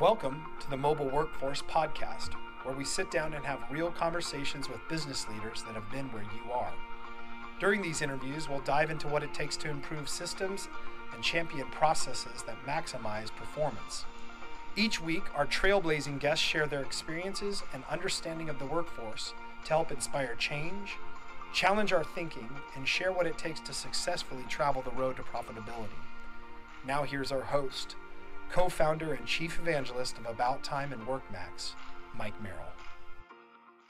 Welcome to the Mobile Workforce Podcast, where we sit down and have real conversations with business leaders that have been where you are. During these interviews, we'll dive into what it takes to improve systems and champion processes that maximize performance. Each week, our trailblazing guests share their experiences and understanding of the workforce to help inspire change, challenge our thinking, and share what it takes to successfully travel the road to profitability. Now, here's our host, co founder and chief evangelist of About Time and WorkMax, Mike Merrill.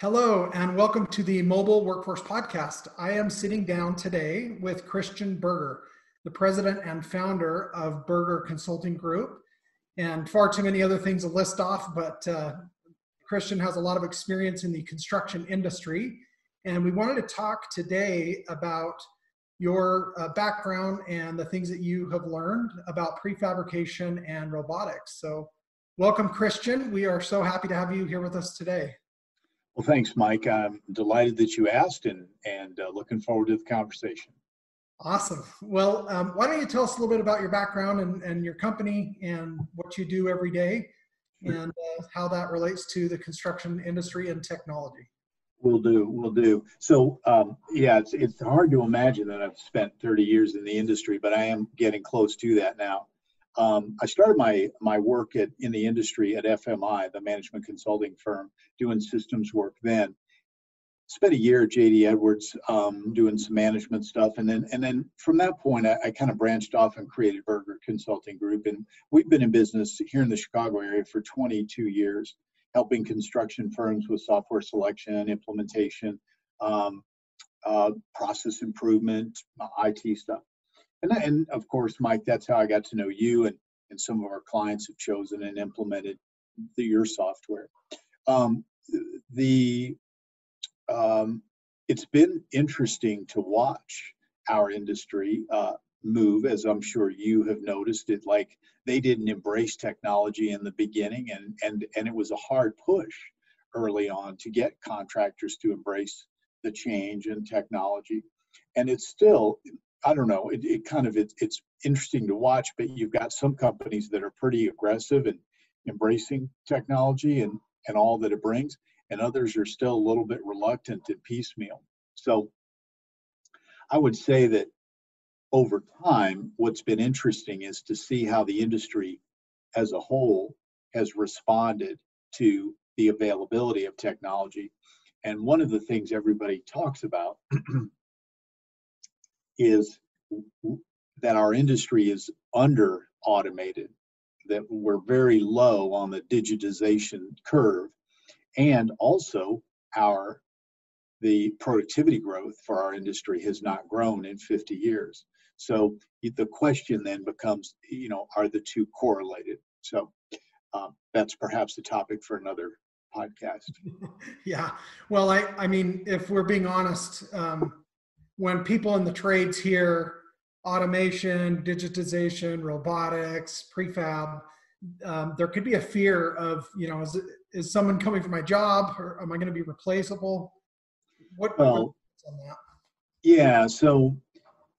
Hello, and welcome to the Mobile Workforce Podcast. I am sitting down today with Christian Burger, the president and founder of Burger Consulting Group, and far too many other things to list off, but uh, Christian has a lot of experience in the construction industry. And we wanted to talk today about your uh, background and the things that you have learned about prefabrication and robotics. So, welcome, Christian. We are so happy to have you here with us today. Well, thanks, Mike. I'm delighted that you asked and, and uh, looking forward to the conversation. Awesome. Well, um, why don't you tell us a little bit about your background and, and your company and what you do every day and uh, how that relates to the construction industry and technology? We'll do. We'll do. So, um, yeah, it's it's hard to imagine that I've spent 30 years in the industry, but I am getting close to that now. Um, I started my my work at in the industry at FMI, the management consulting firm, doing systems work. Then spent a year at JD Edwards um, doing some management stuff, and then and then from that point, I, I kind of branched off and created Burger Consulting Group, and we've been in business here in the Chicago area for 22 years helping construction firms with software selection, implementation, um, uh, process improvement, uh, IT stuff. And, and of course, Mike, that's how I got to know you and, and some of our clients have chosen and implemented the, your software. Um, the um, it's been interesting to watch our industry uh, move, as I'm sure you have noticed it. Like they didn't embrace technology in the beginning, and and and it was a hard push early on to get contractors to embrace the change in technology. And it's still, I don't know, it, it kind of it, it's interesting to watch. But you've got some companies that are pretty aggressive and embracing technology and and all that it brings, and others are still a little bit reluctant and piecemeal. So I would say that over time, what's been interesting is to see how the industry as a whole has responded to the availability of technology. And one of the things everybody talks about is that our industry is under automated, that we're very low on the digitization curve, and also our the productivity growth for our industry has not grown in 50 years. So the question then becomes, you know, are the two correlated? So um, that's perhaps the topic for another podcast. yeah. Well, I, I mean, if we're being honest, um, when people in the trades hear automation, digitization, robotics, prefab, um, there could be a fear of, you know, is, is someone coming for my job or am I going to be replaceable? What, well, yeah. So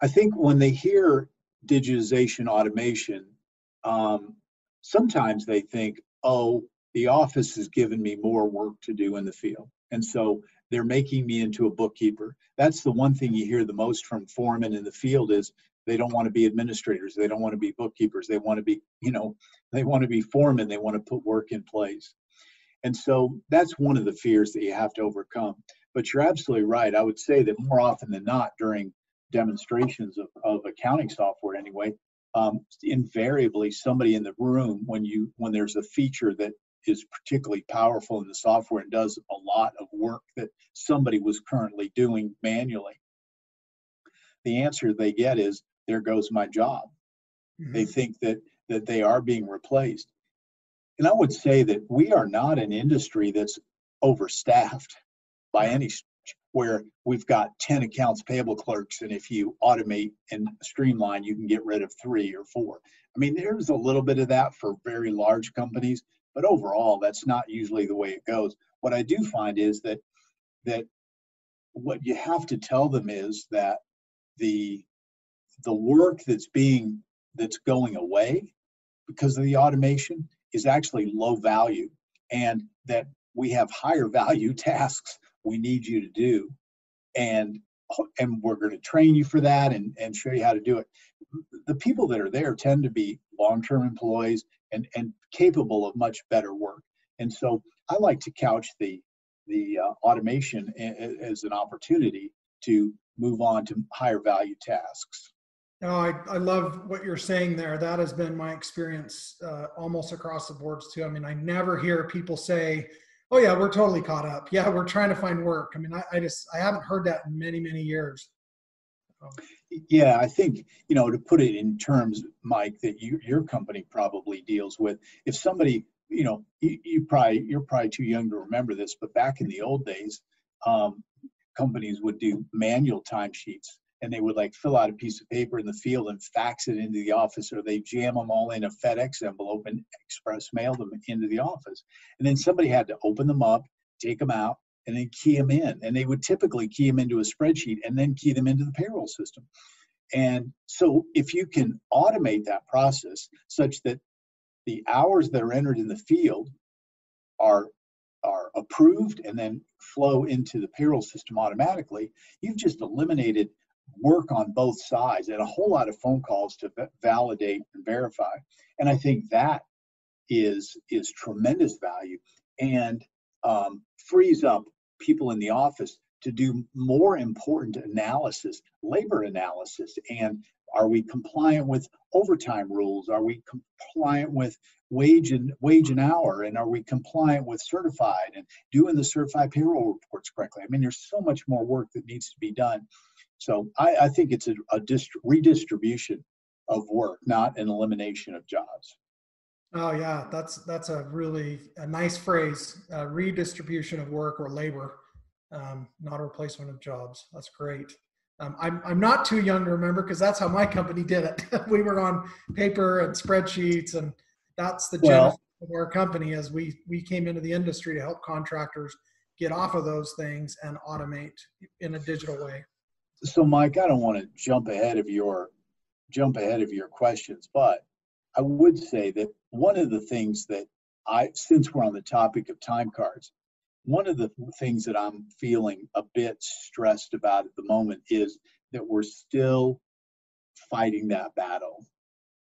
I think when they hear digitization automation, um, sometimes they think, oh, the office has given me more work to do in the field. And so they're making me into a bookkeeper. That's the one thing you hear the most from foremen in the field is they don't want to be administrators. They don't want to be bookkeepers. They want to be, you know, they want to be foremen. They want to put work in place. And so that's one of the fears that you have to overcome. But you're absolutely right. I would say that more often than not during demonstrations of, of accounting software anyway um, invariably somebody in the room when you when there's a feature that is particularly powerful in the software and does a lot of work that somebody was currently doing manually the answer they get is there goes my job. Mm-hmm. they think that that they are being replaced. And i would say that we are not an industry that's overstaffed by any where we've got 10 accounts payable clerks and if you automate and streamline you can get rid of three or four. I mean there's a little bit of that for very large companies but overall that's not usually the way it goes. What i do find is that that what you have to tell them is that the the work that's being that's going away because of the automation is actually low value and that we have higher value tasks we need you to do and and we're going to train you for that and, and show you how to do it the people that are there tend to be long-term employees and, and capable of much better work and so i like to couch the the uh, automation as an opportunity to move on to higher value tasks no, I, I love what you're saying there. That has been my experience uh, almost across the boards too. I mean, I never hear people say, oh yeah, we're totally caught up. Yeah, we're trying to find work. I mean, I, I just, I haven't heard that in many, many years. Um, yeah, I think, you know, to put it in terms, Mike, that you, your company probably deals with, if somebody, you know, you, you probably, you're probably too young to remember this, but back in the old days, um, companies would do manual timesheets and they would like fill out a piece of paper in the field and fax it into the office or they jam them all in a FedEx envelope and express mail them into the office. And then somebody had to open them up, take them out, and then key them in. And they would typically key them into a spreadsheet and then key them into the payroll system. And so if you can automate that process such that the hours that are entered in the field are are approved and then flow into the payroll system automatically, you've just eliminated work on both sides and a whole lot of phone calls to validate and verify. And I think that is is tremendous value and um, frees up people in the office to do more important analysis, labor analysis, and are we compliant with overtime rules? Are we compliant with wage and wage and hour? And are we compliant with certified and doing the certified payroll reports correctly? I mean, there's so much more work that needs to be done. So I, I think it's a, a dist- redistribution of work, not an elimination of jobs. Oh yeah, that's that's a really a nice phrase. Uh, redistribution of work or labor, um, not a replacement of jobs. That's great. Um, I'm I'm not too young to remember because that's how my company did it. we were on paper and spreadsheets, and that's the well, of our company as we we came into the industry to help contractors get off of those things and automate in a digital way so mike i don't want to jump ahead of your jump ahead of your questions but i would say that one of the things that i since we're on the topic of time cards one of the things that i'm feeling a bit stressed about at the moment is that we're still fighting that battle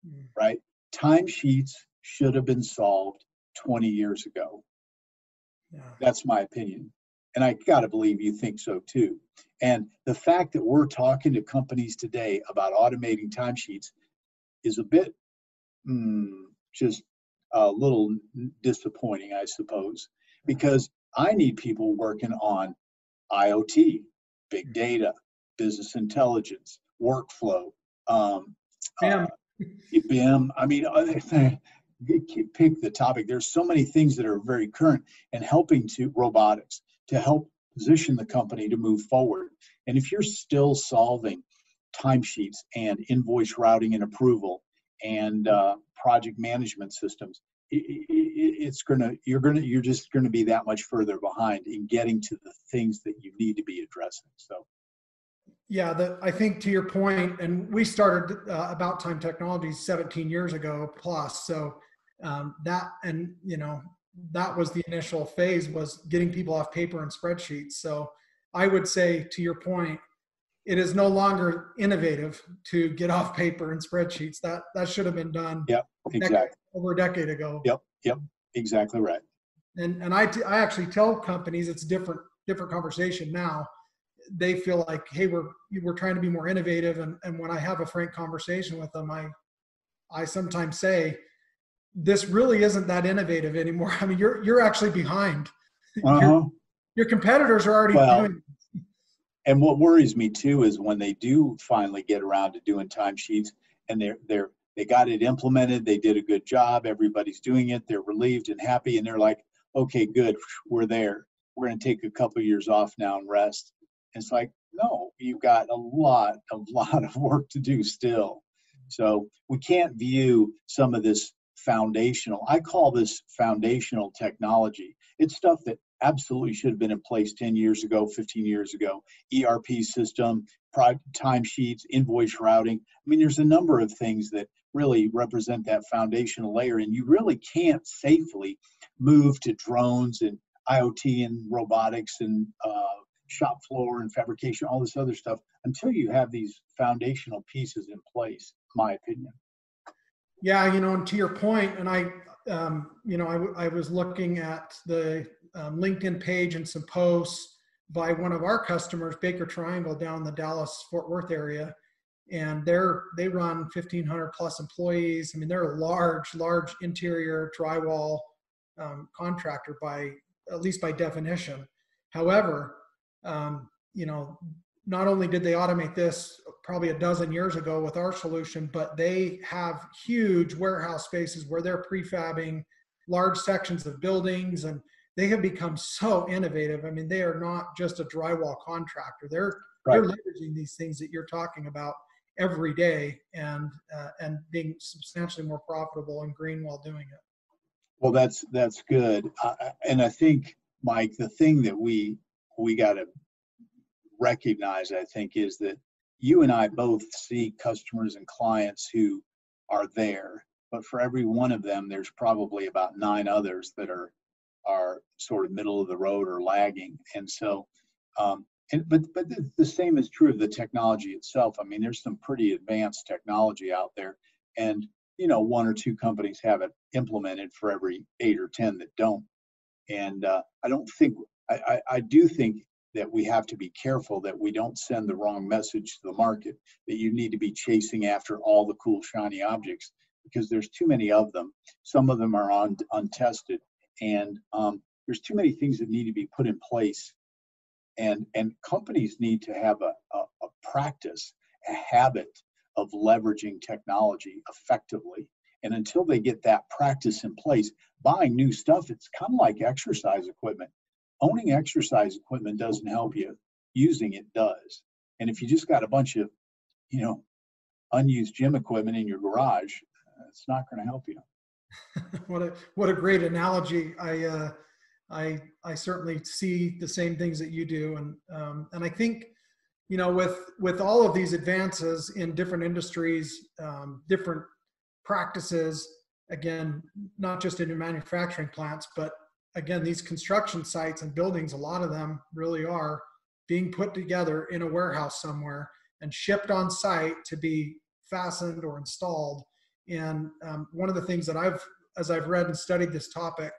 mm. right timesheets should have been solved 20 years ago yeah. that's my opinion and I got to believe you think so too. And the fact that we're talking to companies today about automating timesheets is a bit mm, just a little disappointing, I suppose, because I need people working on IoT, big hmm. data, business intelligence, workflow, um, BIM. Uh, BIM. I mean, pick the topic. There's so many things that are very current and helping to robotics to help position the company to move forward. And if you're still solving timesheets and invoice routing and approval and uh, project management systems, it's gonna you're gonna you're just gonna be that much further behind in getting to the things that you need to be addressing. So. Yeah, the, I think to your point, and we started uh, about time technologies 17 years ago plus. So um, that, and you know, that was the initial phase was getting people off paper and spreadsheets. So I would say to your point, it is no longer innovative to get off paper and spreadsheets. That that should have been done. Yep, exactly. over a decade ago. Yep, yep, exactly right. And and I, t- I actually tell companies it's different different conversation now. They feel like, hey, we're we're trying to be more innovative, and and when I have a frank conversation with them, I I sometimes say, this really isn't that innovative anymore. I mean, you're you're actually behind. Uh-huh. Your, your, competitors are already well, doing. And what worries me too is when they do finally get around to doing timesheets and they're they're they got it implemented, they did a good job, everybody's doing it, they're relieved and happy, and they're like, okay, good, we're there. We're going to take a couple of years off now and rest. And it's like, no, you've got a lot, a lot of work to do still. So we can't view some of this foundational. I call this foundational technology. It's stuff that absolutely should have been in place 10 years ago, 15 years ago. ERP system, timesheets, invoice routing. I mean, there's a number of things that really represent that foundational layer. And you really can't safely move to drones and IoT and robotics and uh, shop floor and fabrication, all this other stuff, until you have these foundational pieces in place, my opinion. Yeah, you know, and to your point, and I, um, you know, I, I was looking at the um, LinkedIn page and some posts by one of our customers, Baker Triangle, down the Dallas Fort Worth area, and they're they run 1,500 plus employees. I mean, they're a large, large interior drywall um, contractor by at least by definition. However, um, you know, not only did they automate this probably a dozen years ago with our solution, but they have huge warehouse spaces where they're prefabbing large sections of buildings and they have become so innovative. I mean, they are not just a drywall contractor. They're right. they're leveraging these things that you're talking about every day and uh, and being substantially more profitable and green while doing it. Well, that's that's good, uh, and I think Mike, the thing that we we got to recognize, I think, is that you and I both see customers and clients who are there, but for every one of them, there's probably about nine others that are are sort of middle of the road or lagging. And so, um, and but but the, the same is true of the technology itself. I mean, there's some pretty advanced technology out there, and you know, one or two companies have it implemented for every eight or ten that don't. And uh, I don't think I, I, I do think that we have to be careful that we don't send the wrong message to the market that you need to be chasing after all the cool shiny objects because there's too many of them. Some of them are on untested and um, there's too many things that need to be put in place. And and companies need to have a, a, a practice a habit of leveraging technology effectively. And until they get that practice in place buying new stuff it's kind of like exercise equipment owning exercise equipment doesn't help you. Using it does. And if you just got a bunch of you know unused gym equipment in your garage it's not going to help you. What a what a great analogy. I uh i i certainly see the same things that you do. And um and i think you know with with all of these advances in different industries um, different practices again not just in your manufacturing plants but again, these construction sites and buildings, a lot of them really are being put together in a warehouse somewhere and shipped on site to be fastened or installed. And um, one of the things that I've, as I've read and studied this topic,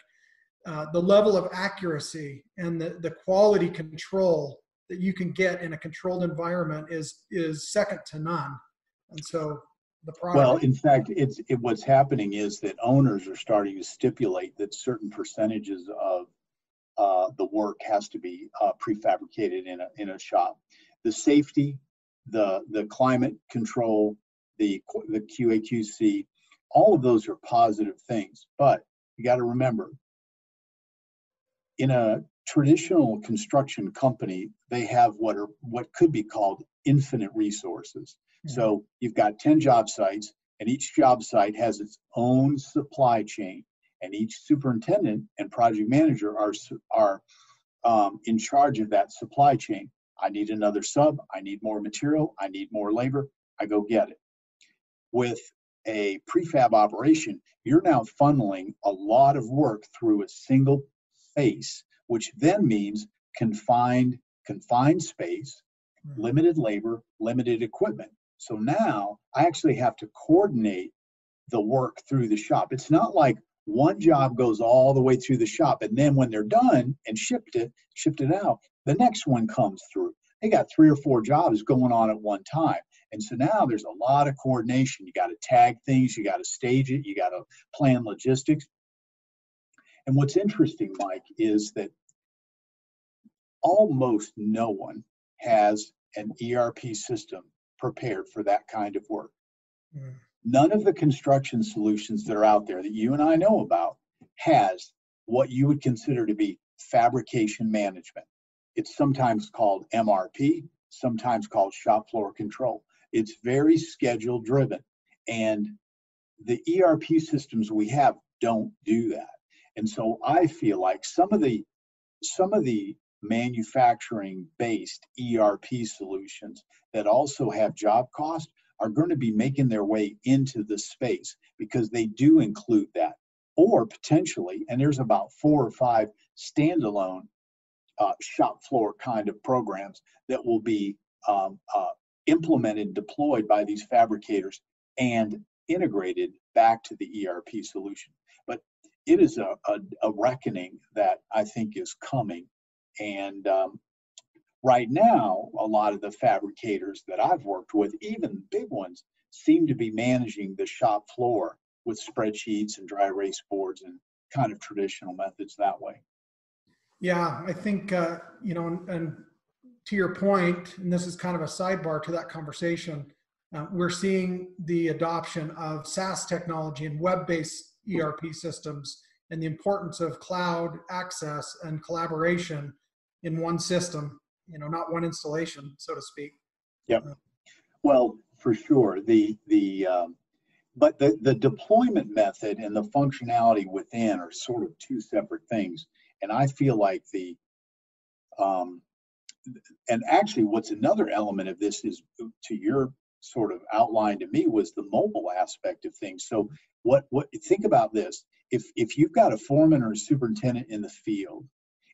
uh, the level of accuracy and the, the quality control that you can get in a controlled environment is is second to none. And so the. Well, in fact, it's it, what's happening is that owners are starting to stipulate that certain percentages of uh, the work has to be uh, prefabricated in a in a shop. The safety, the the climate control, the the QAQC, all of those are positive things. But you got to remember, in a traditional construction company, they have what are what could be called infinite resources. Mm-hmm. So you've got 10 job sites, and each job site has its own supply chain, and each superintendent and project manager are are um, in charge of that supply chain. I need another sub. I need more material. I need more labor. I go get it. With a prefab operation, you're now funneling a lot of work through a single face, which then means confined confined space, limited labor, limited equipment. So now I actually have to coordinate the work through the shop. It's not like one job goes all the way through the shop and then when they're done and shipped it, shipped it out, the next one comes through. They got three or four jobs going on at one time. And so now there's a lot of coordination. You got to tag things, you got to stage it, you got to plan logistics. And what's interesting, Mike, is that almost no one has an ERP system prepared for that kind of work. Mm. None of the construction solutions that are out there that you and I know about has what you would consider to be fabrication management. It's sometimes called MRP, sometimes called shop floor control. It's very schedule driven. And the ERP systems we have don't do that. And so I feel like some of the some of the manufacturing based ERP solutions that also have job cost are going to be making their way into the space because they do include that. Or potentially, and there's about four or five standalone uh, shop floor kind of programs that will be um, uh, implemented, deployed by these fabricators, and integrated back to the ERP solution. But it is a, a, a reckoning that I think is coming. And um, right now, a lot of the fabricators that I've worked with, even big ones, seem to be managing the shop floor with spreadsheets and dry erase boards and kind of traditional methods that way. Yeah, I think, uh, you know, and, and, to your point, and this is kind of a sidebar to that conversation, uh, we're seeing the adoption of SaaS technology and web based ERP systems and the importance of cloud access and collaboration in one system, you know, not one installation, so to speak. Yep. Well, for sure. The, the, um, but the, the deployment method and the functionality within are sort of two separate things. And I feel like the, um, and actually what's another element of this is to your sort of outline to me was the mobile aspect of things. So what what think about this. If if you've got a foreman or a superintendent in the field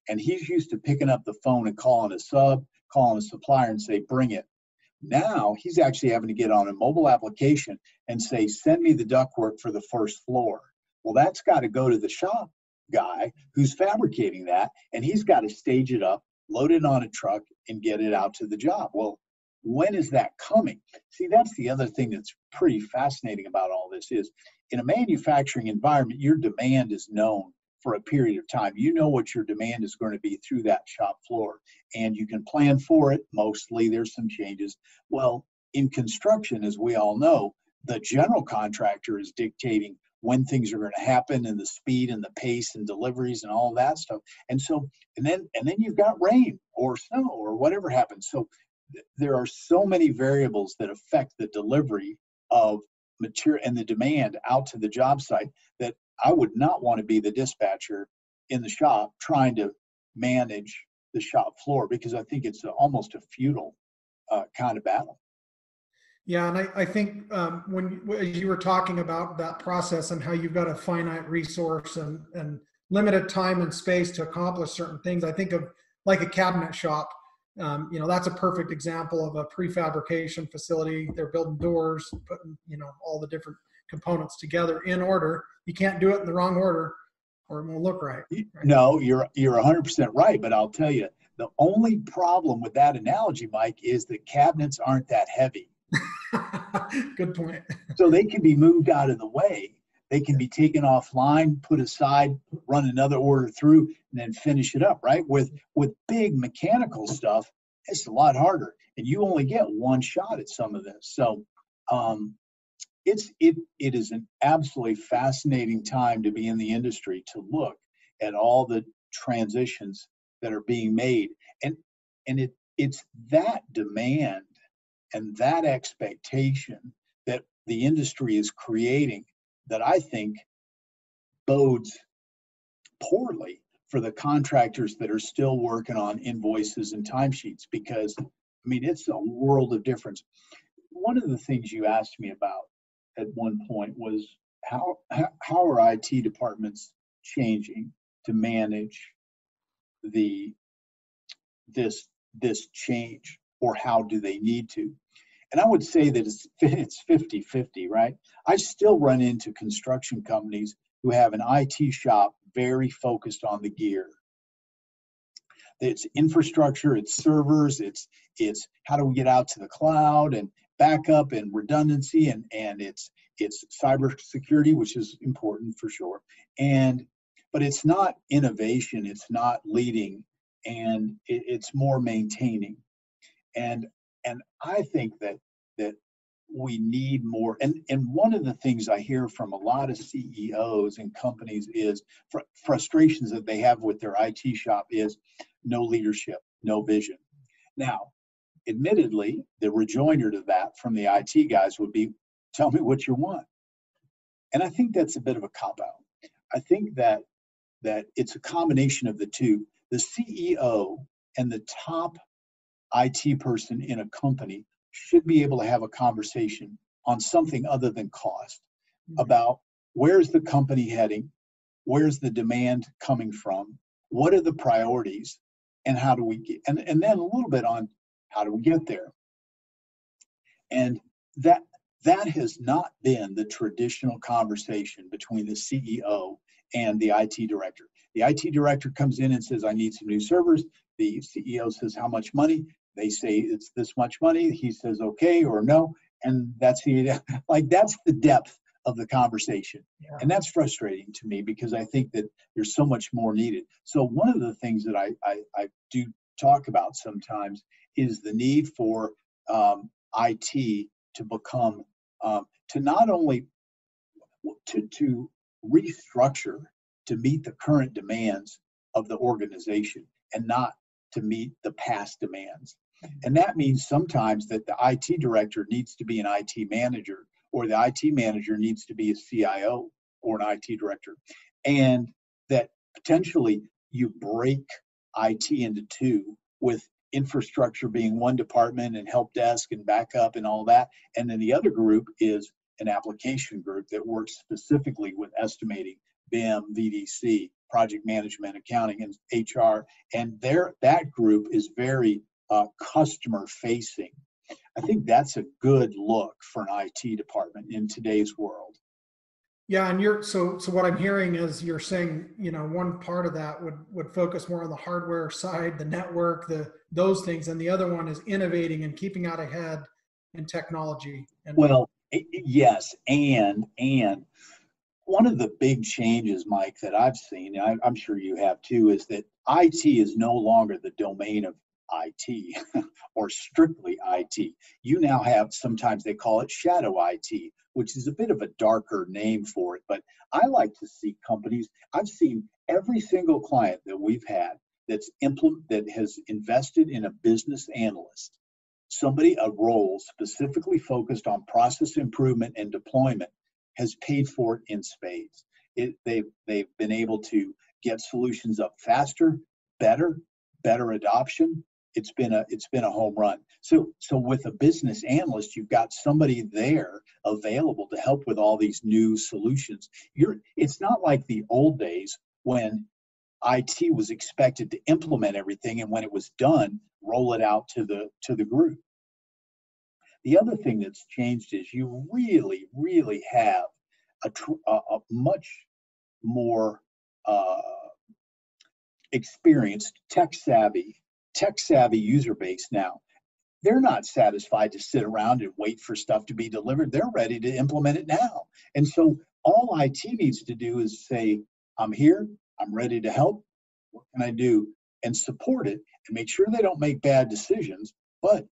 and he's used to picking up the phone and calling a sub, calling a supplier and say, bring it. Now he's actually having to get on a mobile application and say, send me the ductwork for the first floor. Well, that's got to go to the shop guy who's fabricating that, and he's got to stage it up, load it on a truck, and get it out to the job. Well, when is that coming? See, that's the other thing that's pretty fascinating about all this is in a manufacturing environment, your demand is known for a period of time. You know what your demand is going to be through that shop floor, and you can plan for it. Mostly, there's some changes. Well, in construction, as we all know, the general contractor is dictating when things are going to happen and the speed and the pace and deliveries and all that stuff. And so, and then and then you've got rain or snow or whatever happens. So there are so many variables that affect the delivery of material and the demand out to the job site that I would not want to be the dispatcher in the shop trying to manage the shop floor because I think it's a, almost a futile uh, kind of battle. Yeah, and I, I think um, when you were talking about that process and how you've got a finite resource and, and limited time and space to accomplish certain things, I think of like a cabinet shop. Um, you know, that's a perfect example of a prefabrication facility. They're building doors, putting you know all the different components together in order. You can't do it in the wrong order, or it won't look right. right? No, you're you're 100% right. But I'll tell you, the only problem with that analogy, Mike, is that cabinets aren't that heavy. Good point. so they can be moved out of the way. They can be taken offline, put aside, run another order through, and then finish it up. Right? With with big mechanical stuff, it's a lot harder, and you only get one shot at some of this. So um, it's it it is an absolutely fascinating time to be in the industry to look at all the transitions that are being made, and and it it's that demand and that expectation that the industry is creating that I think bodes poorly for the contractors that are still working on invoices and timesheets because I mean it's a world of difference. One of the things you asked me about at one point was how how are IT departments changing to manage the this this change or how do they need to? And I would say that it's, it's 50 50, right? I still run into construction companies who have an IT shop very focused on the gear. It's infrastructure, it's servers, it's it's how do we get out to the cloud and backup and redundancy and and it's it's cybersecurity, which is important for sure. And but it's not innovation, it's not leading, and it, it's more maintaining and and I think that that we need more and and one of the things i hear from a lot of ceos and companies is fr- frustrations that they have with their it shop is no leadership no vision. Now admittedly the rejoinder to that from the it guys would be tell me what you want. And i think that's a bit of a cop out. I think that that it's a combination of the two. The ceo and the top IT person in a company should be able to have a conversation on something other than cost mm-hmm. about where's the company heading, where's the demand coming from, what are the priorities, and how do we get, and, and then a little bit on how do we get there. And that that has not been the traditional conversation between the CEO and the IT director. The IT director comes in and says, I need some new servers. The CEO says, How much money? They say it's this much money. He says, Okay or no. And that's the like that's the depth of the conversation. Yeah. And that's frustrating to me because I think that there's so much more needed. So one of the things that I, I, I do talk about sometimes is the need for um, IT to become um, to not only to, to restructure to meet the current demands of the organization and not to meet the past demands. And that means sometimes that the IT director needs to be an IT manager, or the IT manager needs to be a CIO or an IT director. And that potentially you break IT into two, with infrastructure being one department and help desk and backup and all that. And then the other group is an application group that works specifically with estimating BIM, VDC, project management, accounting, and HR. And there, that group is very uh, customer facing. I think that's a good look for an IT department in today's world. Yeah, and you're so so what I'm hearing is you're saying, you know, one part of that would would focus more on the hardware side, the network, the those things, and the other one is innovating and keeping out ahead in technology. And well, yes, and and one of the big changes, Mike, that I've seen, I, I'm sure you have too, is that IT is no longer the domain of IT or strictly IT. You now have sometimes they call it shadow IT, which is a bit of a darker name for it. But I like to see companies, I've seen every single client that we've had that's implement that has invested in a business analyst, somebody a role specifically focused on process improvement and deployment has paid for it in spades. It, they've, they've been able to get solutions up faster, better, better adoption. It's been a it's been a home run. So so with a business analyst, you've got somebody there available to help with all these new solutions. You're it's not like the old days when IT was expected to implement everything and when it was done, roll it out to the to the group. The other thing that's changed is you really, really have a, a, a much more uh, experienced, tech savvy, tech savvy user base now. They're not satisfied to sit around and wait for stuff to be delivered. They're ready to implement it now. And so all IT needs to do is say, I'm here, I'm ready to help. What can I do? And support it and make sure they don't make bad decisions. But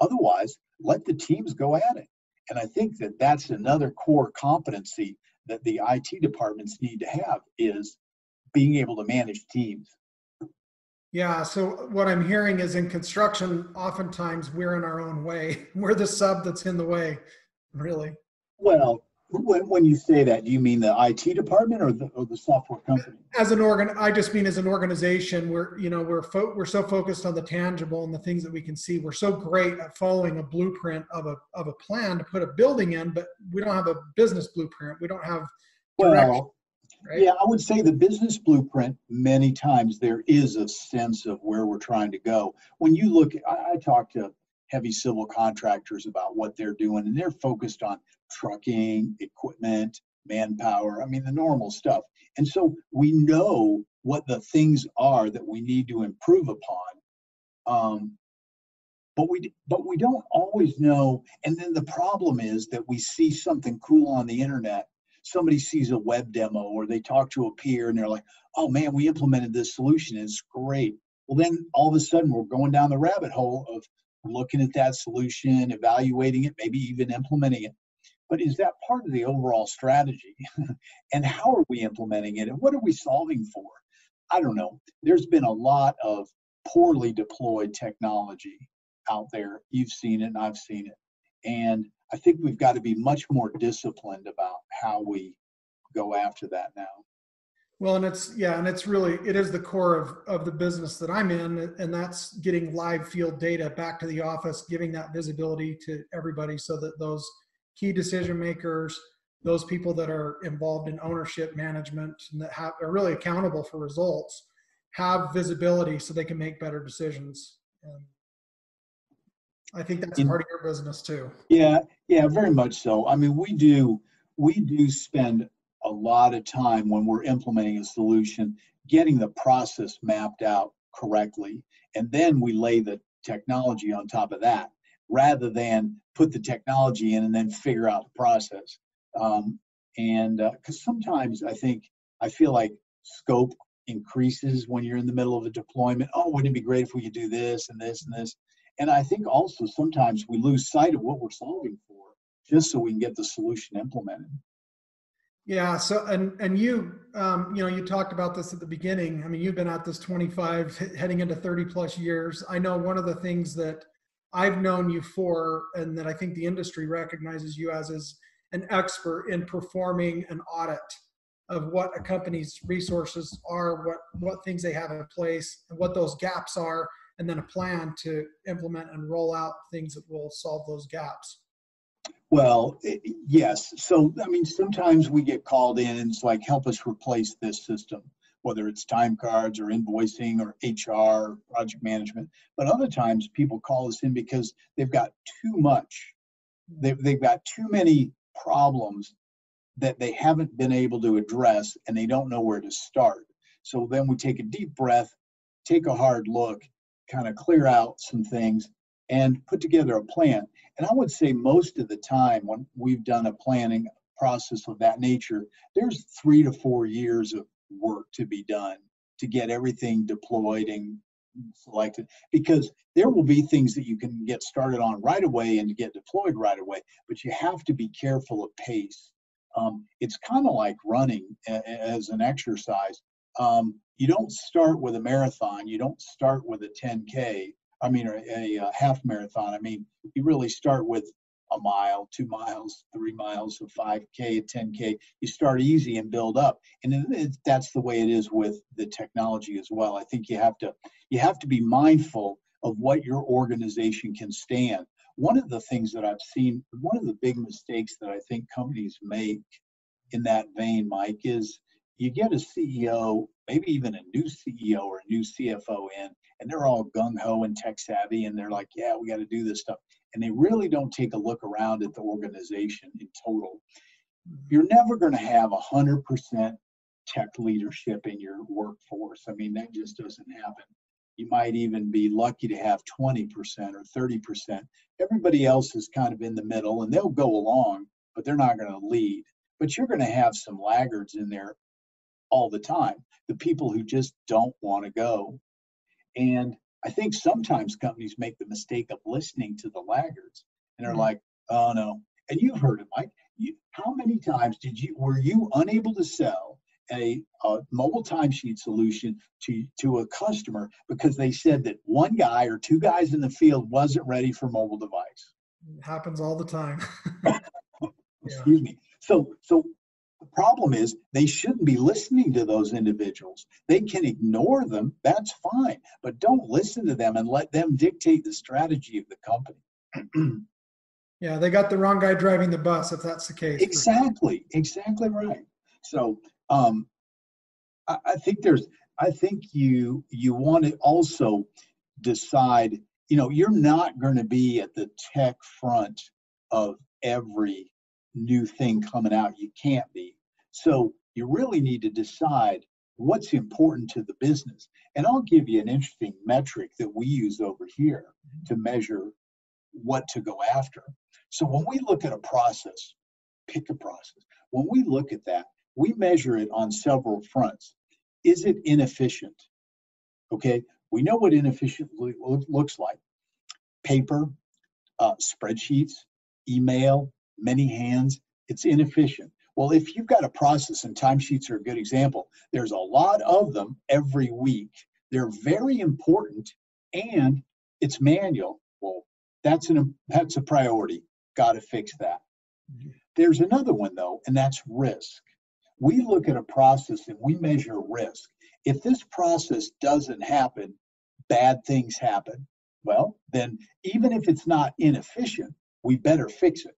otherwise, let the teams go at it. And I think that that's another core competency that the IT departments need to have is being able to manage teams. Yeah, so what I'm hearing is in construction, oftentimes we're in our own way. We're the sub that's in the way, really. Well, when, when you say that, do you mean the IT department or the, or the software company? As an organ, I just mean as an organization, we're you know we're fo- we're so focused on the tangible and the things that we can see. We're so great at following a blueprint of a of a plan to put a building in, but we don't have a business blueprint. We don't have. Well, right? yeah, I would say the business blueprint. Many times there is a sense of where we're trying to go. When you look, I, I talk to heavy civil contractors about what they're doing, and they're focused on trucking, equipment, manpower. I mean, the normal stuff. And so we know what the things are that we need to improve upon. Um, but we but we don't always know. And then the problem is that we see something cool on the internet. Somebody sees a web demo or they talk to a peer and they're like, "Oh man, we implemented this solution. It's great." Well, then all of a sudden we're going down the rabbit hole of looking at that solution, evaluating it, maybe even implementing it but is that part of the overall strategy? and how are we implementing it? And what are we solving for? I don't know. There's been a lot of poorly deployed technology out there. You've seen it, and I've seen it. And I think we've got to be much more disciplined about how we go after that now. Well, and it's yeah, and it's really it is the core of of the business that I'm in, and that's getting live field data back to the office, giving that visibility to everybody, so that those key decision makers, those people that are involved in ownership management and that have, are really accountable for results have visibility so they can make better decisions. And I think that's part of your business too. Yeah, yeah, very much so. I mean, we do we do spend a lot of time when we're implementing a solution getting the process mapped out correctly and then we lay the technology on top of that rather than put the technology in and then figure out the process um, and because uh, sometimes i think i feel like scope increases when you're in the middle of a deployment oh wouldn't it be great if we could do this and this and this and i think also sometimes we lose sight of what we're solving for just so we can get the solution implemented yeah. So, and and you, um, you know, you talked about this at the beginning. I mean, you've been at this 25, heading into 30 plus years. I know one of the things that I've known you for, and that I think the industry recognizes you as, is an expert in performing an audit of what a company's resources are, what what things they have in place, and what those gaps are, and then a plan to implement and roll out things that will solve those gaps. Well, yes. So, I mean, sometimes we get called in and it's like, help us replace this system, whether it's time cards or invoicing or HR, project management. But other times people call us in because they've got too much, they've, they've got too many problems that they haven't been able to address and they don't know where to start. So then we take a deep breath, take a hard look, kind of clear out some things, and put together a plan. And I would say most of the time when we've done a planning process of that nature, there's three to four years of work to be done to get everything deployed and selected because there will be things that you can get started on right away and get deployed right away, but you have to be careful of pace. Um, it's kind of like running as an exercise. Um, you don't start with a marathon, you don't start with a 10K I mean, a, a, half marathon. I mean, you really start with a mile, two miles, three miles, a 5K, a 10K. You start easy and build up, and it, it, that's the way it is with the technology as well. I think you have to you have to be mindful of what your organization can stand. One of the things that I've seen, one of the big mistakes that I think companies make in that vein, Mike, is you get a CEO, maybe even a new CEO or a new CFO in, and they're all gung ho and tech savvy, and they're like, yeah, we got to do this stuff. And they really don't take a look around at the organization in total. You're never going to have 100% tech leadership in your workforce. I mean, that just doesn't happen. You might even be lucky to have 20% or 30%. Everybody else is kind of in the middle and they'll go along, but they're not going to lead. But you're going to have some laggards in there all the time the people who just don't want to go and I think sometimes companies make the mistake of listening to the laggards and they're mm-hmm. like, oh no. And you've heard it, Mike. You, how many times did you were you unable to sell a, a mobile timesheet solution to to a customer because they said that one guy or two guys in the field wasn't ready for mobile device? It happens all the time. Excuse yeah. me. So so the problem is they shouldn't be listening to those individuals. They can ignore them, that's fine, but don't listen to them and let them dictate the strategy of the company. yeah, they got the wrong guy driving the bus if that's the case. Exactly, exactly right. So um, I, I think there's, I think you you want to also decide. You know, you're not going to be at the tech front of every new thing coming out. You can't be. So you really need to decide what's important to the business. And I'll give you an interesting metric that we use over here to measure what to go after. So when we look at a process, pick a process. When we look at that, we measure it on several fronts. Is it inefficient? Okay, we know what inefficient looks like. Paper, uh, spreadsheets, email, many hands, it's inefficient. Well, if you've got a process, and timesheets are a good example, there's a lot of them every week. They're very important, and it's manual. Well, that's an that's a priority. Got to fix that. There's another one though, and that's risk. We look at a process and we measure risk. If this process doesn't happen, bad things happen. Well, then even if it's not inefficient, we better fix it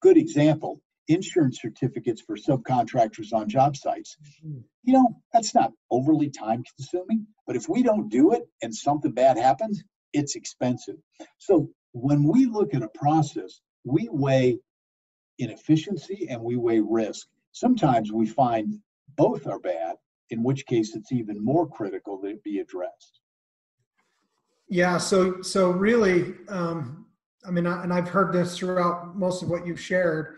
good example insurance certificates for subcontractors on job sites. Mhm. You know, that's not overly time consuming, but if we don't do it and something bad happens, it's expensive. So when we look at a process, we weigh inefficiency and we weigh risk. Sometimes we find both are bad, in which case it's even more critical that it be addressed. Yeah, so so really, um, I mean, I, and I've heard this throughout most of what you've shared.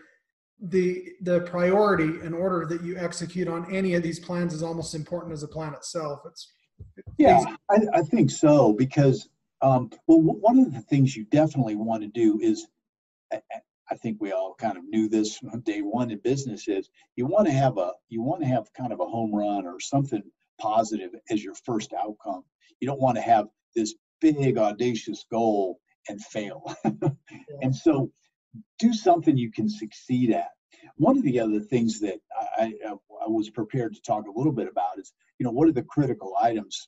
The the priority and order that you execute on any of these plans is almost important as a plan itself. It's Yeah, I, I think so because, um, well, w- one of the things you definitely want to do is, I, I- I think we all kind of knew this from day one in business is you want to have a, you want to have kind of a home run or something positive as your first outcome. You don't want to have this big audacious goal and fail. and so do something you can succeed at. One of the other things that I, I, was prepared to talk a little bit about is, you know, what are the critical items,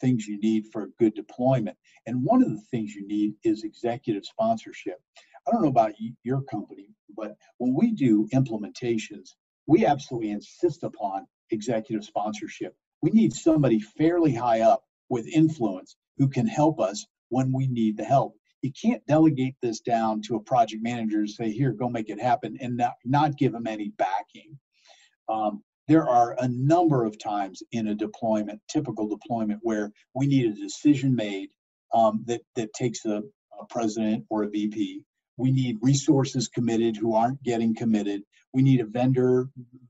things you need for a good deployment? And one of the things you need is executive sponsorship. I don't know about your company, but when we do implementations, we absolutely insist upon executive sponsorship. We need somebody fairly high up with influence who can help us when we need the help. You can't delegate this down to a project manager and say, here, go make it happen, and not, not give them any backing. Um, there are a number of times in a deployment, typical deployment, where we need a decision made um, that, that takes a, a president or a VP. We need resources committed who aren't getting committed. We need a vendor,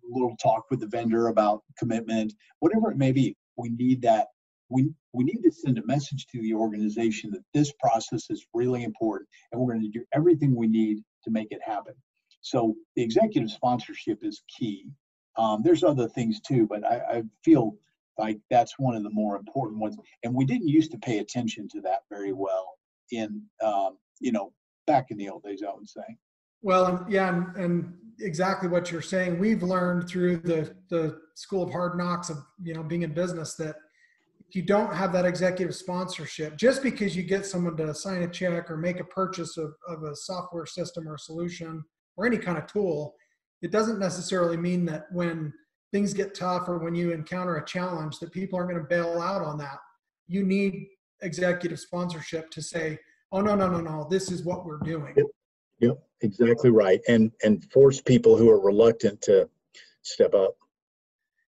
little talk with the vendor about commitment, whatever it may be. We need that we, we need to send a message to the organization that this process is really important and we're going to do everything we need to make it happen. So the executive sponsorship is key. Um, there's other things too, but I, I feel like that's one of the more important ones. And we didn't used to pay attention to that very well in, um, you know, back in the old days, I would say. Well, yeah, and, and exactly what you're saying. We've learned through the the school of hard knocks of you know being in business that you don't have that executive sponsorship, just because you get someone to sign a check or make a purchase of, of a software system or a solution or any kind of tool, it doesn't necessarily mean that when things get tough or when you encounter a challenge that people aren't going to bail out on that. You need executive sponsorship to say, oh no, no, no, no, this is what we're doing. Yep, exactly right. And and force people who are reluctant to step up.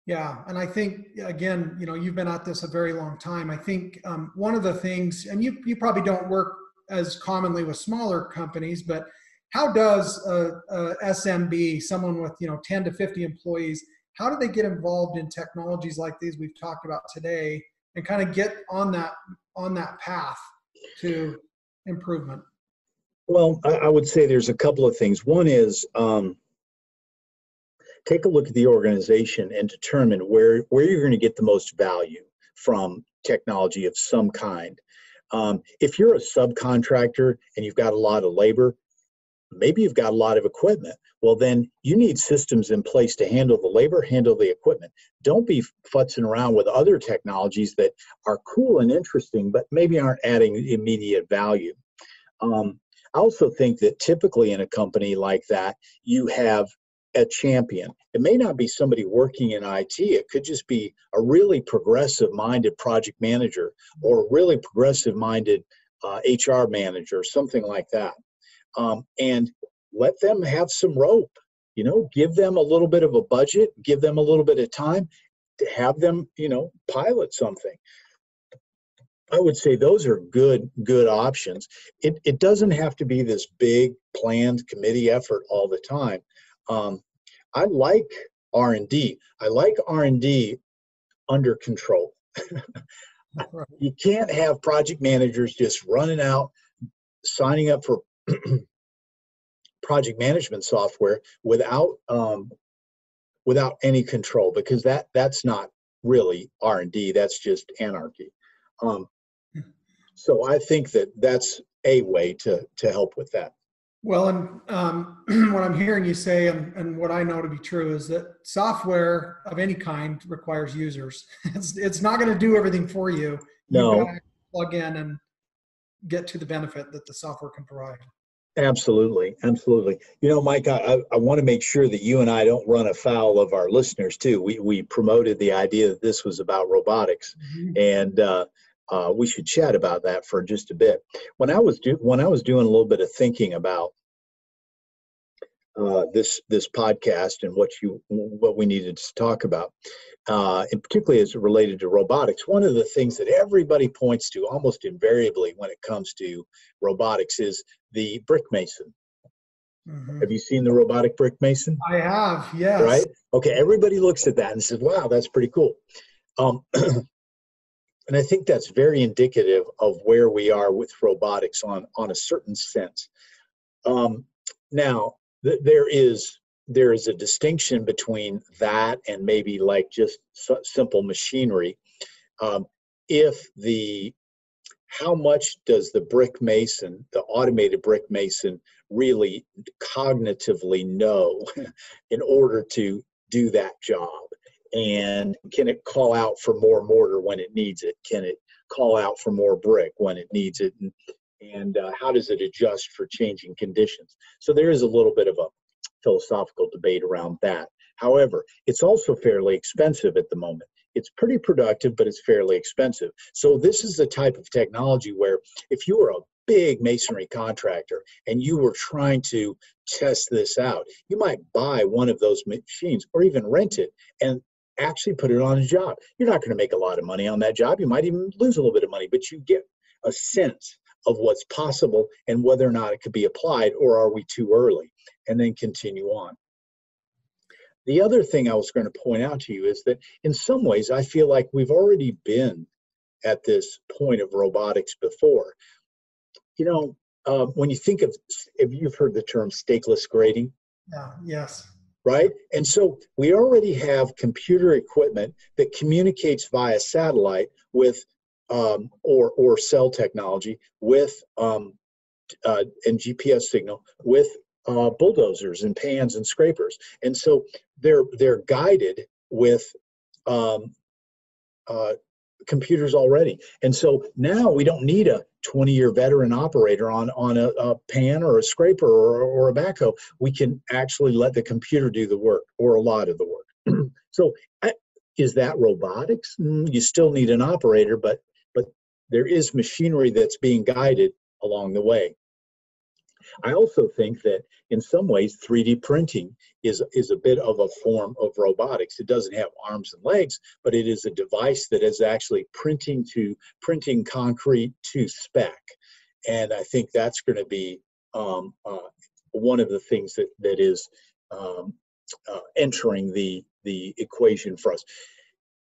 Yeah, and I think again, you know, you've been at this a very long time. I think um, one of the things, and you you probably don't work as commonly with smaller companies, but how does a, a SMB, someone with you know 10 to 50 employees, how do they get involved in technologies like these we've talked about today, and kind of get on that on that path to improvement? Well, I, I would say there's a couple of things. One is um, take a look at the organization and determine where where you're going to get the most value from technology of some kind. Um, if you're a subcontractor and you've got a lot of labor, maybe you've got a lot of equipment. Well, then you need systems in place to handle the labor, handle the equipment. Don't be futzing around with other technologies that are cool and interesting, but maybe aren't adding immediate value. Um, I also think that typically in a company like that, you have a champion. It may not be somebody working in IT, it could just be a really progressive minded project manager or a really progressive minded uh, HR manager, something like that. Um, and let them have some rope, you know, give them a little bit of a budget, give them a little bit of time to have them, you know, pilot something. I would say those are good good options. It it doesn't have to be this big planned committee effort all the time. Um, I like R and D. I like R and D under control. You can't have project managers just running out, signing up for project management software without um, without any control because that that's not really R and D. That's just anarchy. Um, so I think that that's a way to to help with that. Well, and um, what I'm hearing you say, and, and what I know to be true, is that software of any kind requires users. It's it's not going to do everything for you. You've No. got to plug in and get to the benefit that the software can provide. Absolutely, absolutely. You know, Mike, I, I want to make sure that you and I don't run afoul of our listeners too. We we promoted the idea that this was about robotics, mm-hmm. and uh, uh, we should chat about that for just a bit. When I was do, when I was doing a little bit of thinking about uh, this this podcast and what you what we needed to talk about, uh, and particularly as it related to robotics. One of the things that everybody points to almost invariably when it comes to robotics is the brick mason. Mm-hmm. Have you seen the robotic brick mason? I have, yes. Right? Okay, everybody looks at that and says, wow, that's pretty cool. Um, and I think that's very indicative of where we are with robotics on, on a certain sense. Um, now, th- there is there is a distinction between that and maybe like just simple machinery. Um, if the how much does the brick mason, the automated brick mason, really cognitively know in order to do that job? And can it call out for more mortar when it needs it? Can it call out for more brick when it needs it? And, and uh, how does it adjust for changing conditions? So there is a little bit of a philosophical debate around that. However, it's also fairly expensive at the moment. It's pretty productive, but it's fairly expensive. So, this is the type of technology where if you were a big masonry contractor and you were trying to test this out, you might buy one of those machines or even rent it and actually put it on a job. You're not going to make a lot of money on that job. You might even lose a little bit of money, but you get a sense of what's possible and whether or not it could be applied or are we too early and then continue on. The other thing I was going to point out to you is that in some ways I feel like we've already been at this point of robotics before. You know, uh, when you think of, if you've heard the term stakeless grading. Yeah, yes. Right? And so we already have computer equipment that communicates via satellite with um, or or cell technology with um, uh, and GPS signal with uh, bulldozers and pans and scrapers, and so they're they're guided with um, uh, computers already. And so now we don't need a 20 year veteran operator on, on a, a pan or a scraper or, or, a backhoe. We can actually let the computer do the work or a lot of the work. so is that robotics? Mm, you still need an operator, but, but there is machinery that's being guided along the way. I also think that in some ways 3D printing is, is a bit of a form of robotics. It doesn't have arms and legs, but it is a device that is actually printing to printing concrete to spec. And I think that's going to be um, uh, one of the things that, that is um, uh, entering the, the equation for us.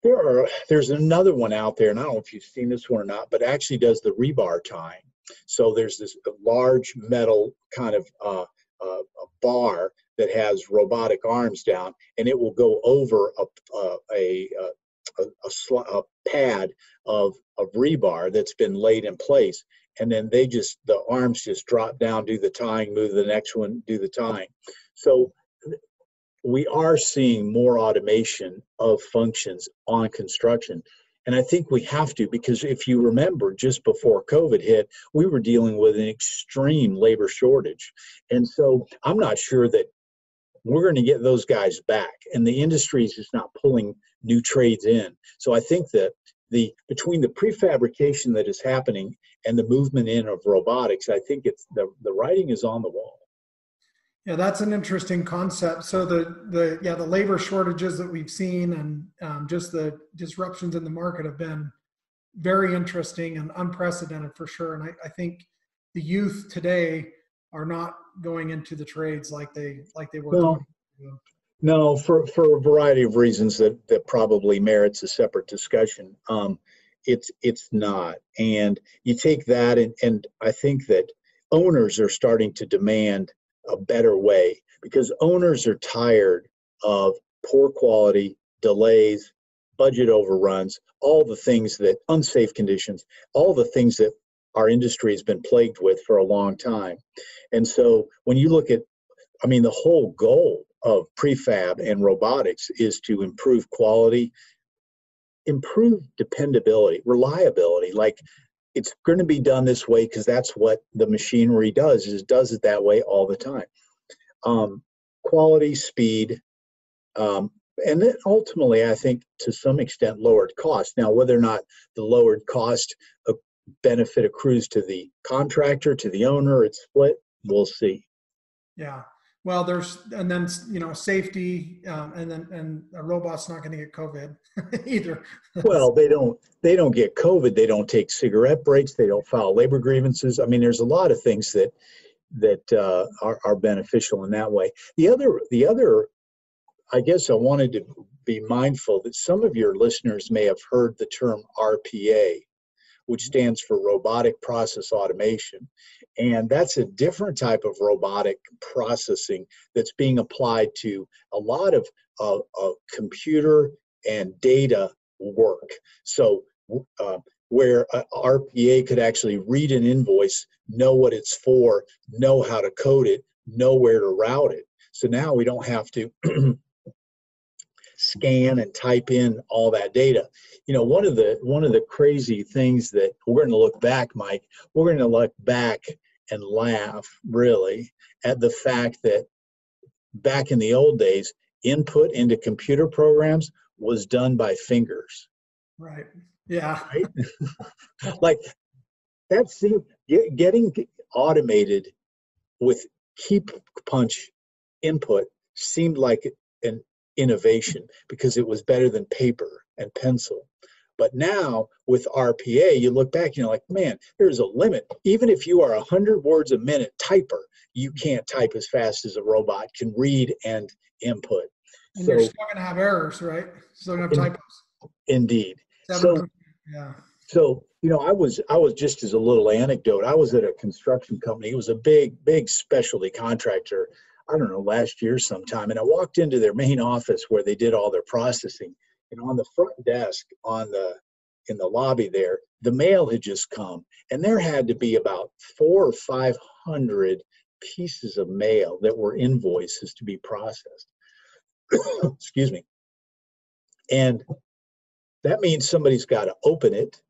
There are there's another one out there, and I don't know if you've seen this one or not, but actually does the rebar tying. So there's this large metal kind of uh, uh, bar that has robotic arms down, and it will go over a a, a, a, a, sl- a pad of of rebar that's been laid in place, and then they just the arms just drop down, do the tying, move the next one, do the tying. So we are seeing more automation of functions on construction. And I think we have to because if you remember, just before COVID hit, we were dealing with an extreme labor shortage. And so I'm not sure that we're going to get those guys back. And the industry is just not pulling new trades in. So I think that the between the prefabrication that is happening and the movement in of robotics, I think it's the, the writing is on the wall. Yeah, that's an interesting concept. So the the yeah the labor shortages that we've seen and um, just the disruptions in the market have been very interesting and unprecedented for sure. And I, I think the youth today are not going into the trades like they like they were. No, no for for a variety of reasons that that probably merits a separate discussion. Um, it's it's not, and you take that and and I think that owners are starting to demand a better way because owners are tired of poor quality, delays, budget overruns, all the things that unsafe conditions, all the things that our industry has been plagued with for a long time. And so when you look at, I mean, the whole goal of prefab and robotics is to improve quality, improve dependability, reliability. Like it's going to be done this way because that's what the machinery does is does it that way all the time. Um, quality speed um, and then ultimately i think to some extent lowered cost. Now whether or not the lowered cost a benefit accrues to the contractor to the owner it's split we'll see. Yeah well there's and then you know safety um, and then and a robot's not going to get covid either. Well they don't they don't get covid they don't take cigarette breaks they don't file labor grievances. I mean there's a lot of things that that uh, are, are beneficial in that way. The other the other i guess i wanted to be mindful that some of your listeners may have heard the term rpa which stands for robotic process automation and that's a different type of robotic processing that's being applied to a lot of, computer and data work. So, uh, where RPA could actually read an invoice, know what it's for, know how to code it, know where to route it. So now we don't have to scan and type in all that data. You know, one of the one of the crazy things that we're going to look back, Mike, we're going to look back and laugh really at the fact that back in the old days, input into computer programs was done by fingers. Right. Yeah. Right? like that's getting automated with key punch input seemed like an innovation because it was better than paper and pencil. But now with RPA, you look back and you're like, man, there's a limit. Even if you are a 100 words a minute typer, you can't type as fast as a robot can read and input. And so, you're still going to have errors, right? Still going to have typos. Indeed. so, yeah. So, you know, I was I was just as a little anecdote. I was at a construction company. It was a big, big specialty contractor. I don't know, last year sometime, and I walked into their main office where they did all their processing and on the front desk on the in the lobby there the mail had just come and there had to be about four or five hundred pieces of mail that were invoices to be processed. Excuse me. And that means somebody's got to open it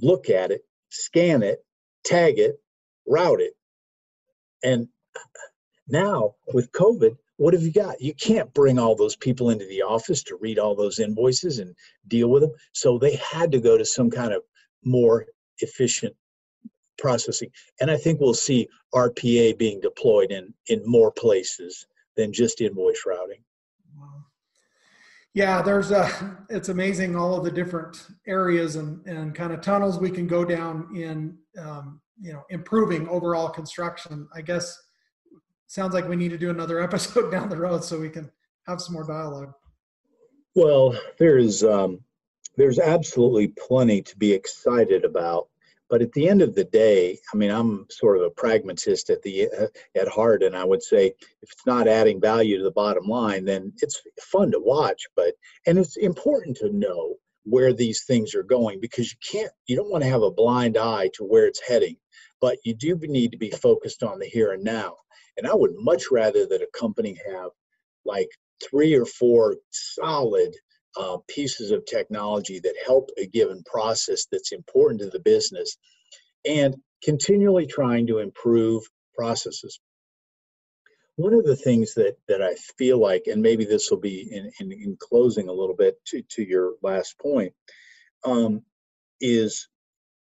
look at it scan it tag it route it. And now with covid what have you got? You can't bring all those people into the office to read all those invoices and deal with them. So they had to go to some kind of more efficient processing. And I think we'll see RPA being deployed in, in more places than just invoice routing. Yeah, there's a, it's amazing all of the different areas and, and kind of tunnels we can go down in, um, you know, improving overall construction. I guess sounds like we need to do another episode down the road so we can have some more dialogue. Well, there's um, there's absolutely plenty to be excited about, but at the end of the day, I mean, I'm sort of a pragmatist at the uh, at heart, and I would say if it's not adding value to the bottom line, then it's fun to watch, but and it's important to know where these things are going because you can't you don't want to have a blind eye to where it's heading, but you do need to be focused on the here and now and I would much rather that a company have like three or four solid uh, pieces of technology that help a given process that's important to the business and continually trying to improve processes. One of the things that, that I feel like, and maybe this will be in, in, in closing a little bit to, to your last point, um, is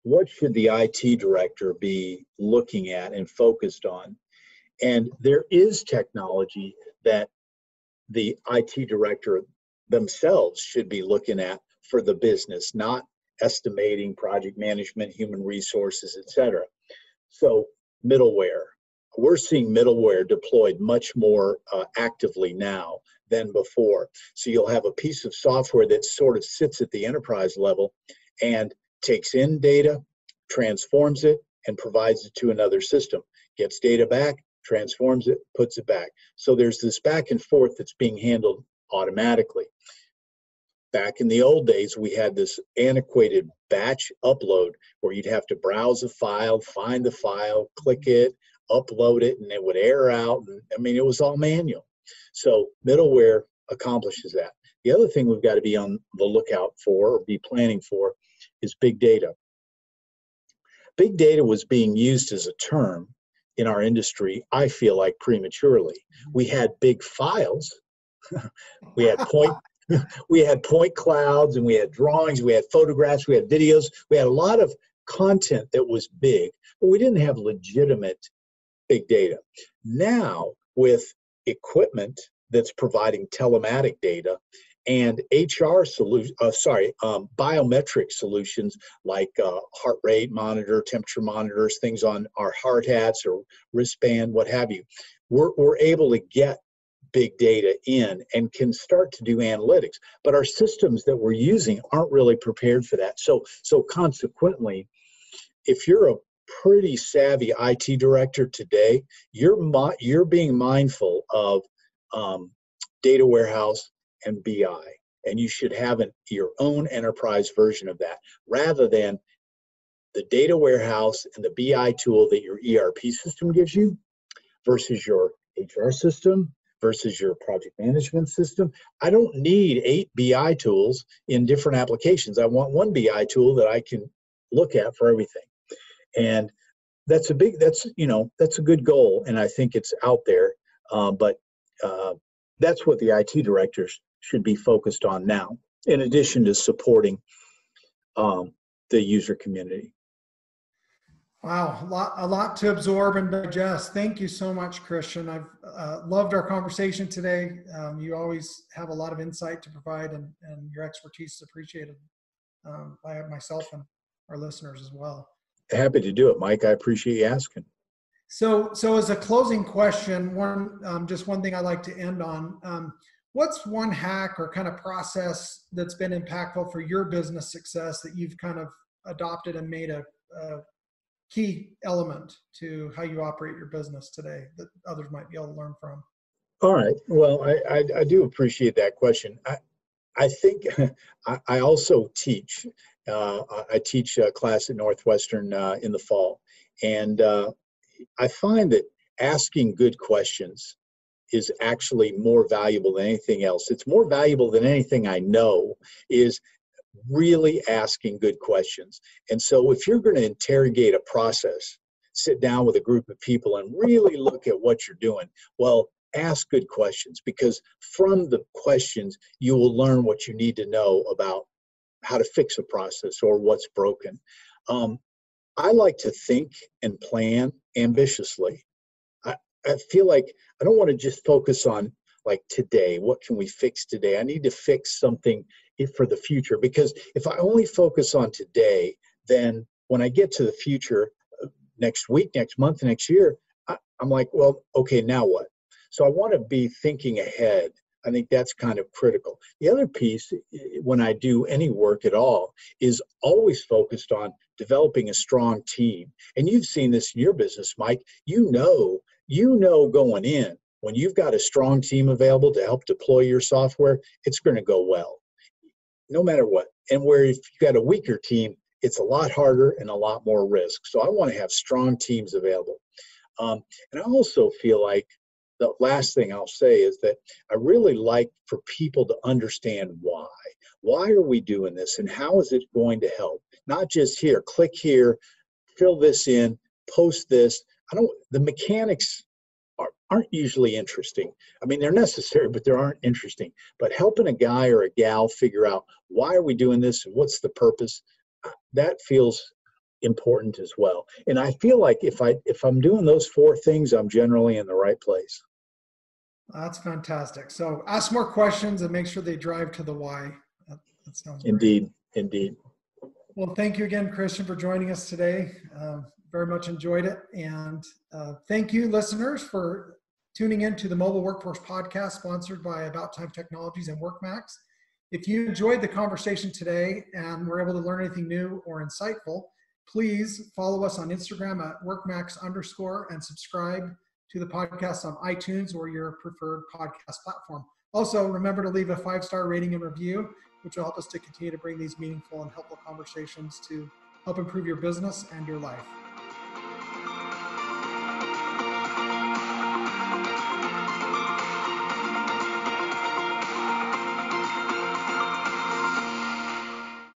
what should the IT director be looking at and focused on? And there is technology that the IT director themselves should be looking at for the business, not estimating, project management, human resources, etc. So, middleware. We're seeing middleware deployed much more uh, actively now than before. So, you'll have a piece of software that sort of sits at the enterprise level and takes in data, transforms it, and provides it to another system, gets data back, transforms it, puts it back. So there's this back and forth that's being handled automatically. Back in the old days, we had this antiquated batch upload where you'd have to browse a file, find the file, click it, upload it, and it would error out. And, I mean, it was all manual. So middleware accomplishes that. The other thing we've got to be on the lookout for or be planning for is big data. big data was being used as a term in our industry, I feel like prematurely. Mm-hmm. We had big files. we had point we had point clouds and we had drawings, we had photographs, we had videos, we had a lot of content that was big, but we didn't have legitimate big data. Now, with equipment that's providing telematic data and HR solution, uh, sorry, um, biometric solutions like uh, heart rate monitor, temperature monitors, things on our hard hats or wristband, what have you. We're, we're able to get big data in and can start to do analytics. But our systems that we're using aren't really prepared for that. So, so consequently, if you're a pretty savvy IT director today, you're you're being mindful of um, data warehouse and BI, and you should have an, your own enterprise version of that rather than the data warehouse and the BI tool that your ERP system gives you versus your HR system versus your project management system. I don't need eight BI tools in different applications. I want one BI tool that I can look at for everything. And that's a big, that's, you know, that's a good goal. And I think it's out there. Uh, but uh, that's what the IT directors should be focused on now, in addition to supporting um, the user community. Wow, a lot, a lot to absorb and digest. Thank you so much, Christian. I've uh, loved our conversation today. Um, you always have a lot of insight to provide, and, and your expertise is appreciated um, by myself and our listeners as well. Happy to do it, Mike. I appreciate you asking. So, so as a closing question, one um, just one thing I like to end on. What's one hack or kind of process that's been impactful for your business success that you've kind of adopted and made a, a key element to how you operate your business today that others might be able to learn from? All right. Well, I, I, I do appreciate that question. I, I think I, I also teach. Uh, I teach a class at Northwestern uh, in the fall, and uh, I find that asking good questions is actually more valuable than anything else. It's more valuable than anything I know. Is really asking good questions. And so, if you're going to interrogate a process, sit down with a group of people and really look at what you're doing. Well, ask good questions because from the questions, you will learn what you need to know about how to fix a process or what's broken. Um, I like to think and plan ambitiously. I, feel like I don't want to just focus on like today what can we fix today? I need to fix something for the future because if i only focus on today then when i get to the future uh, next week next month next year I, i'm like well okay now what? So i want to be thinking ahead. I think that's kind of critical. The other piece when i do any work at all is always focused on developing a strong team. And you've seen this in your business mike. You know you know going in when you've got a strong team available to help deploy your software, it's going to go well, no matter what. And where if you've got a weaker team, it's a lot harder and a lot more risk. So I want to have strong teams available. Um, and I also feel like the last thing I'll say is that I really like for people to understand why. Why are we doing this and how is it going to help? Not just here, click here, fill this in, post this. I don't the mechanics aren't usually interesting. I mean, they're necessary, but they aren't interesting. But helping a guy or a gal figure out why are we doing this and what's the purpose, that feels important as well. And I feel like if I if I'm doing those four things, I'm generally in the right place. That's fantastic. So ask more questions and make sure they drive to the why. That, that sounds indeed, great. indeed. Well, thank you again, Christian, for joining us today. Uh, very much enjoyed it, and uh, thank you, listeners, for tuning in to the Mobile Workforce Podcast sponsored by About Time Technologies and WorkMax. If you enjoyed the conversation today and were able to learn anything new or insightful, please follow us on Instagram at WorkMax underscore and subscribe to the podcast on iTunes or your preferred podcast platform. Also, remember to leave a five star rating and review, which will help us to continue to bring these meaningful and helpful conversations to help improve your business and your life.